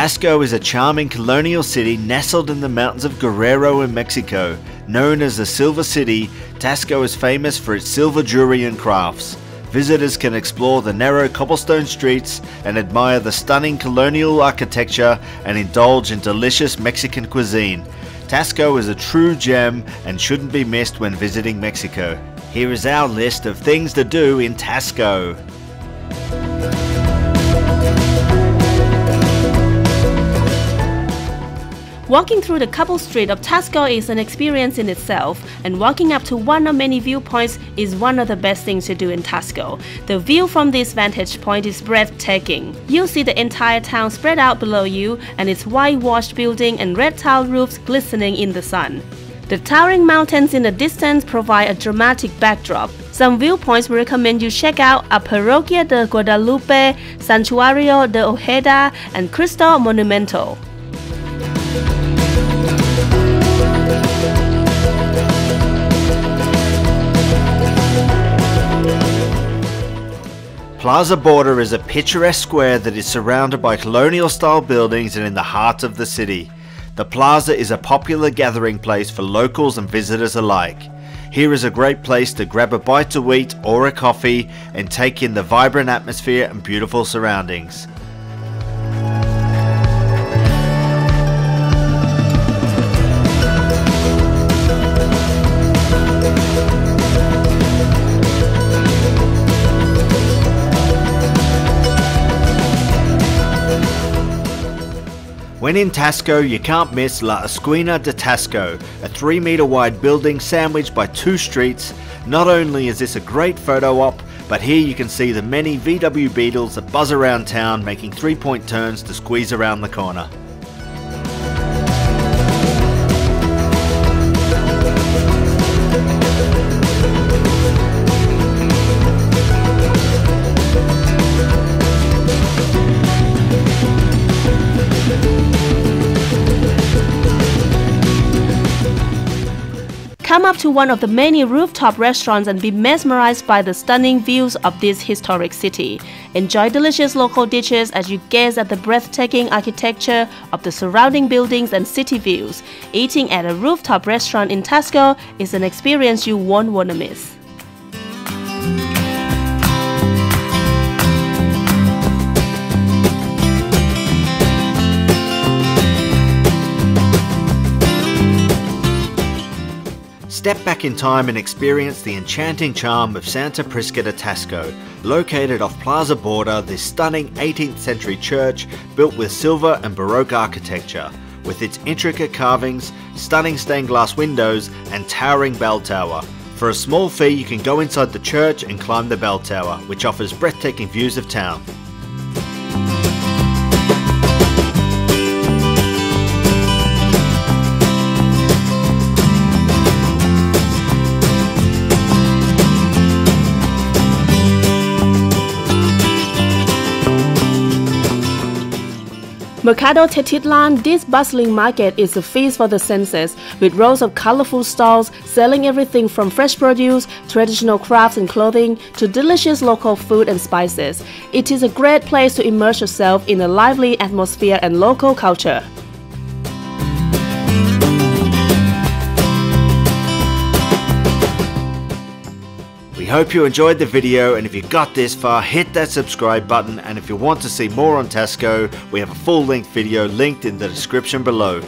Taxco is a charming colonial city nestled in the mountains of Guerrero in Mexico. Known as the Silver City, Taxco is famous for its silver jewelry and crafts. Visitors can explore the narrow cobblestone streets and admire the stunning colonial architecture and indulge in delicious Mexican cuisine. Taxco is a true gem and shouldn't be missed when visiting Mexico. Here is our list of things to do in Taxco. Walking through the couple street of Taxco is an experience in itself, and walking up to one of many viewpoints is one of the best things to do in Taxco. The view from this vantage point is breathtaking. You'll see the entire town spread out below you, and its whitewashed building and red tile roofs glistening in the sun. The towering mountains in the distance provide a dramatic backdrop. Some viewpoints we recommend you check out are Parroquia de Guadalupe, Santuario de Ojeda, and Cristo Monumento. Plaza Borda is a picturesque square that is surrounded by colonial style buildings and in the heart of the city. The plaza is a popular gathering place for locals and visitors alike. Here is a great place to grab a bite to eat or a coffee and take in the vibrant atmosphere and beautiful surroundings. When in Taxco, you can't miss La Esquina de Taxco, a 3 metre wide building sandwiched by two streets. Not only is this a great photo op, but here you can see the many VW Beetles that buzz around town making three point turns to squeeze around the corner. Come up to one of the many rooftop restaurants and be mesmerized by the stunning views of this historic city. Enjoy delicious local dishes as you gaze at the breathtaking architecture of the surrounding buildings and city views. Eating at a rooftop restaurant in Taxco is an experience you won't want to miss. Step back in time and experience the enchanting charm of Santa Prisca de Taxco. Located off Plaza Borda, this stunning 18th century church built with silver and Baroque architecture, with its intricate carvings, stunning stained glass windows, and towering bell tower. For a small fee, you can go inside the church and climb the bell tower, which offers breathtaking views of town. Mercado Tetitlan, this bustling market is a feast for the senses, with rows of colorful stalls selling everything from fresh produce, traditional crafts and clothing, to delicious local food and spices. It is a great place to immerse yourself in a lively atmosphere and local culture. Hope you enjoyed the video and if you got this far hit that subscribe button and if you want to see more on Taxco, we have a full length video linked in the description below.